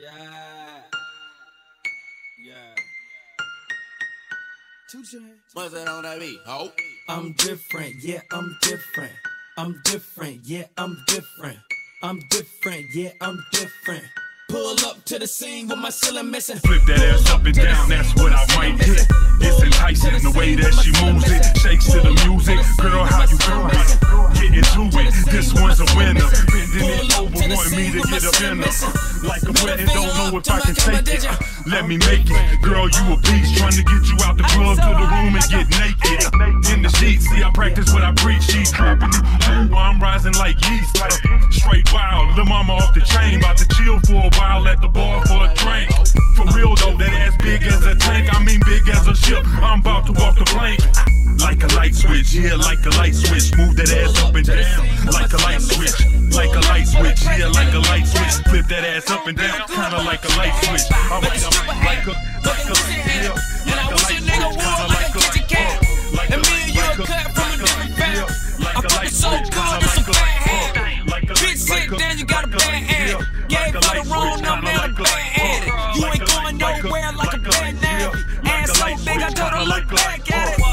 Yeah. Yeah. 2 Chainz. What's that on that beat? Oh. I'm different, yeah, I'm different. I'm different, yeah, I'm different. I'm different, yeah, I'm different. Pull up to the scene with my ceiling missing. Flip that ass up and down, that's what I might hit. It's enticing the way that she moves me to get up in her. Like a wedding, don't know if I can take it. Let me make it. Girl, you a beast. Trying to get you out the club to the room and get naked. In the sheets, see, I practice what I preach. She's dripping. Ooh, I'm rising like yeast. Straight wild. The mama off the chain. About to chill for a while at the bar for a drink. For real though, that ass big as a tank. I mean big as a ship. I'm about to walk the plank. Like a light switch, yeah, like a light switch. Move that ass up and down. Like a light switch, like a light switch, yeah, like a light switch. Flip that ass up and down, kinda like a light switch. Alright, I'm like a, like a, yeah, like a light switch, kinda like a, uh, like a, like a, like a, like a light switch, kinda like a, uh, like a, Bitch, sit like down, you got a like bad like Gave for light the wrong switch, number and a like a, bad uh, You like ain't a- going like nowhere like a like a- bad like Ass a so light big, I switch, kinda look like back at it.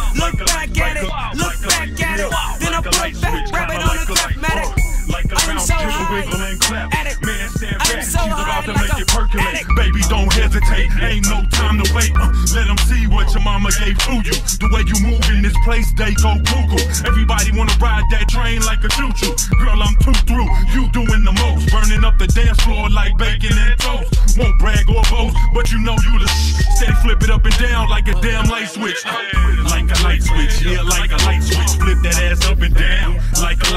Wiggle and clap. Man, stand back. so She's about to make it percolate. Baby, don't hesitate. Ain't no time to wait. Uh, let them see what your mama gave to you. The way you move in this place, they go Google. Everybody wanna ride that train like a choo-choo. Girl, I'm too through. You doing the most. Burning up the dance floor like bacon and toast. Won't brag or boast, but you know you the sh- Steady flip it up and down like a damn light switch. Uh, like a light switch, yeah, like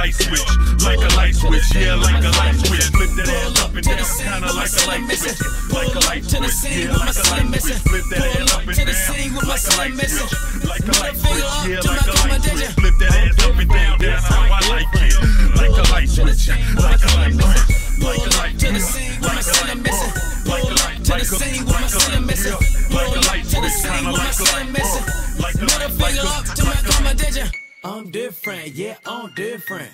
light switch. Like a light switch, yeah, like a light switch. Flip that ass up and down, kinda like a light switch. Like a light switch, yeah, like a light switch. Flip that ass up and down with my like a light switch. Like a light switch, yeah, like a light switch. Flip that ass up and down, that's how I like it. Like a light switch, like a light switch. Like a light To the scene like a light missing. like a light, to the scene with my like a, ceiling missing. like a light to the scene like a light, different, yeah, I'm different.